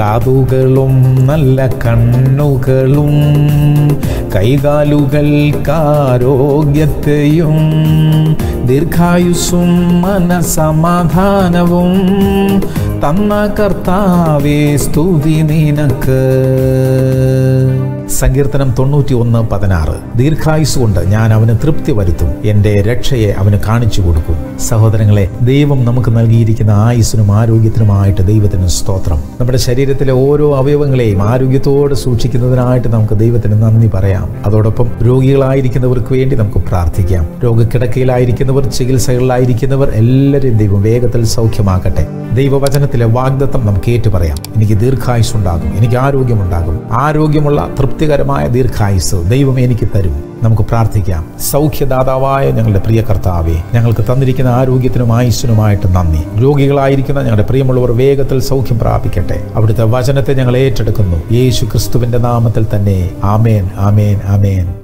കാതുകളും നല്ല കണ്ണുകളും കൈകാലുകൾ കൈകാലുകൾക്കാരോഗ്യത്തെയും ദീർഘായുസ്സും മനസമാധാനവും തന്ന കർത്താവേ സ്തുതി നിനക്ക്. സങ്കീർത്തനം തൊണ്ണൂറ്റി ഒന്ന് പതിനാറ്. ദീർഘായുസ് കൊണ്ട് ഞാൻ അവന് തൃപ്തി വരുത്തും. എന്റെ രക്ഷയെ അവന് കാണിച്ചു കൊടുക്കും. സഹോദരങ്ങളെ ദൈവം നമുക്ക് നൽകിയിരിക്കുന്ന ആയുസ്സിനും ആരോഗ്യത്തിനുമായിട്ട് ദൈവത്തിന് സ്തോത്രം. നമ്മുടെ ശരീരത്തിലെ ഓരോ അവയവങ്ങളെയും ആരോഗ്യത്തോടെ സൂക്ഷിക്കുന്നതിനായിട്ട് നമുക്ക് ദൈവത്തിന് നന്ദി പറയാം. അതോടൊപ്പം രോഗികളായിരിക്കുന്നവർക്ക് വേണ്ടി നമുക്ക് പ്രാർത്ഥിക്കാം. രോഗക്കിടക്കയിലായിരിക്കുന്നവർ ചികിത്സകളിലായിരിക്കുന്നവർ എല്ലാവരെയും ദൈവം വേഗത്തിൽ സൗഖ്യമാക്കട്ടെ. ദൈവവചനത്തിലെ വാഗ്ദത്തം നമുക്ക് ഏറ്റുപറയാം. എനിക്ക് ദീർഘായുസ് ഉണ്ടാകും എനിക്ക് ആരോഗ്യമുണ്ടാകും. ആരോഗ്യമുള്ള തൃപ്തികരമായ ദീർഘായുസ് ദൈവം എനിക്ക് തരും. നമുക്ക് പ്രാർത്ഥിക്കാം. സൗഖ്യദാതാവായ ഞങ്ങളുടെ പ്രിയ കർത്താവെ ഞങ്ങൾക്ക് തന്നിരിക്കുന്ന ആരോഗ്യത്തിനും ആയുസ്സിനുമായിട്ട് നന്ദി. രോഗികളായിരിക്കുന്ന ഞങ്ങളുടെ പ്രിയമുള്ളവർ വേഗത്തിൽ സൗഖ്യം പ്രാപിക്കട്ടെ. അവിടുത്തെ വചനത്തെ ഞങ്ങൾ ഏറ്റെടുക്കുന്നു. യേശു ക്രിസ്തുവിന്റെ നാമത്തിൽ തന്നെ. ആമേൻ ആമേൻ ആമേൻ.